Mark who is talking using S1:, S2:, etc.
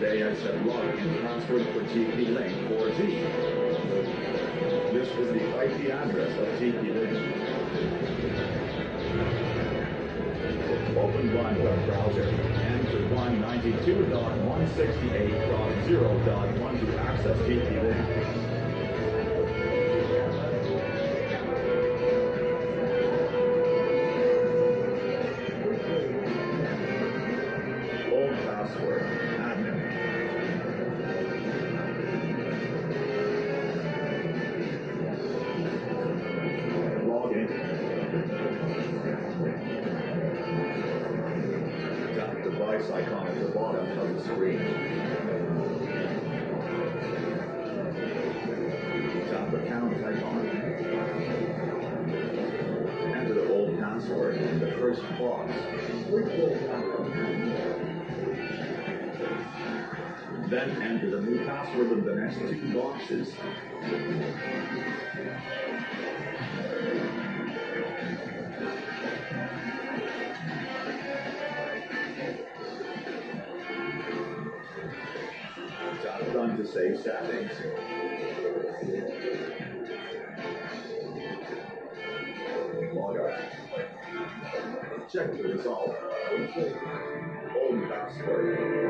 S1: set login password for TP-Link 4G. This is the IP address of TP-Link. Open Blind web browser. Enter 192.168.0.1 to access TP-Link. Old Device icon at the bottom of the screen. Tap the account icon. Enter the old password in the first box. Then enter the new password in the next two boxes. To settings. Log out. Check the result. Old password.